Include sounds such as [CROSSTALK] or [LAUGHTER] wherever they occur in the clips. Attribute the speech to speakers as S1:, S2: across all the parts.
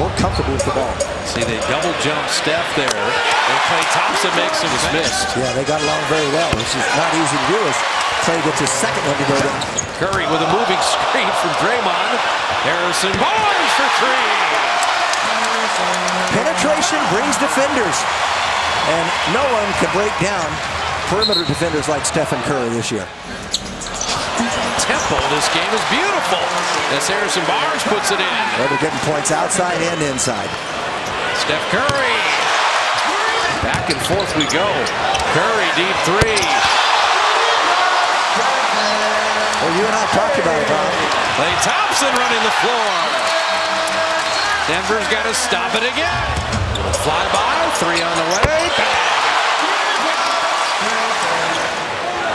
S1: more comfortable with the ball.
S2: See, they double jump Steph there. And Klay Thompson makes him was missed.
S1: Yeah, they got along very well, which is not easy to do as Klay gets his second one to go down.
S2: Curry with a moving [LAUGHS] screen from Draymond. Harrison Barnes for three.
S1: Penetration brings defenders. And no one can break down perimeter defenders like Stephen Curry this year.
S2: Tempo this game is beautiful as Harrison Barnes puts it in.
S1: Well, they're getting points outside and inside.
S2: Steph Curry. Back and forth we go. Curry deep three.
S1: Well, you and I talked about it, Bob.
S2: Klay Thompson running the floor. Denver's got to stop it again. Little flyby, three on the way.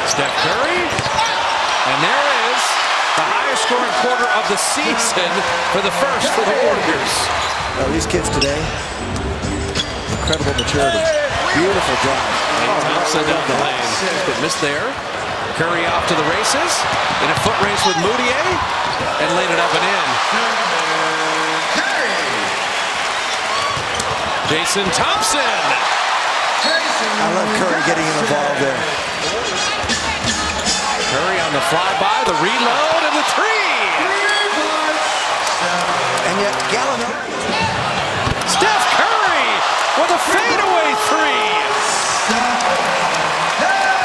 S2: Steph Curry. And there is the highest scoring quarter of the season for the first for the Warriors.
S1: Well, these kids today, incredible maturity. Beautiful drive.
S2: Klay Thompson down the lane. But missed there. Curry off to the races. In a foot race with Mudiay. And laid it up and in. Jason Thompson.
S1: I love Curry getting involved there.
S2: Curry on the flyby, the reload, and the three.
S1: And yet, Gallinari.
S2: Steph Curry with a fadeaway three.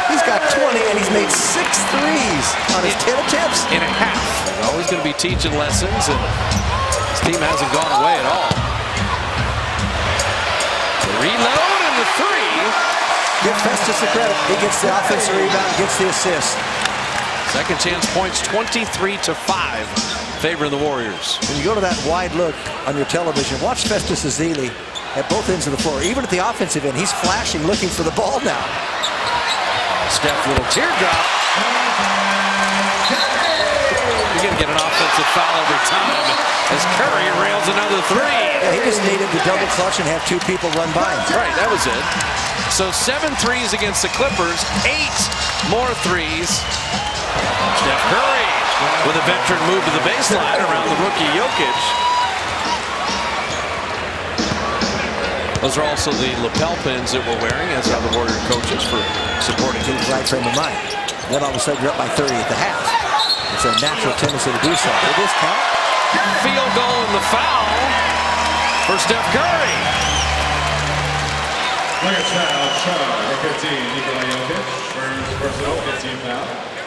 S1: He's got 20 and he's made six threes on his 10 attempts.
S2: In a half. He's always going to be teaching lessons, and his team hasn't gone away at all. The reload and the three.
S1: Give Festus the credit. He gets the offensive rebound, gets the assist.
S2: Second chance points 23 to 5 favoring the Warriors.
S1: When you go to that wide look on your television, watch Festus Ezeli at both ends of the floor. Even at the offensive end, he's flashing, looking for the ball now.
S2: Steph, little teardrop. You're going to get an offensive foul every time as Curry rails another three.
S1: Yeah, he just needed to double clutch and have two people run by him.
S2: Right, that was it. So seven threes against the Clippers, eight more threes. Steph Curry with a veteran move to the baseline around the rookie Jokic. Those are also the lapel pins that we're wearing, as are the Warrior coaches for supporting
S1: Keep the right frame of mind. Then all of a sudden you're up by 30 at the half. It's a natural tendency to do so. Will this count?
S2: Field goal and the foul for Steph Curry.
S3: Player foul, shot number 15, Nikola Jokic. Burns personal, 15 foul.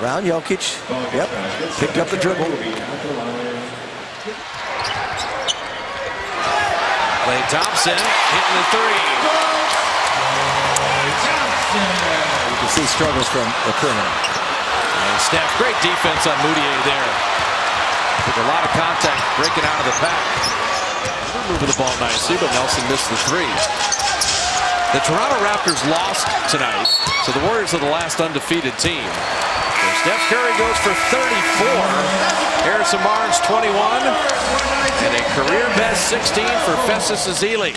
S1: Round Jokic. Yep. Picked up the dribble.
S2: Klay Thompson hitting the three.
S1: You can see struggles from the perimeter.
S2: And Steph, great defense on Mudiay there. Took a lot of contact breaking out of the pack. Moving the ball nicely, but Nelson missed the three. The Toronto Raptors lost tonight, so the Warriors are the last undefeated team. Steph Curry goes for 34. Harrison Barnes 21. And a career best 16 for Festus Ezeli.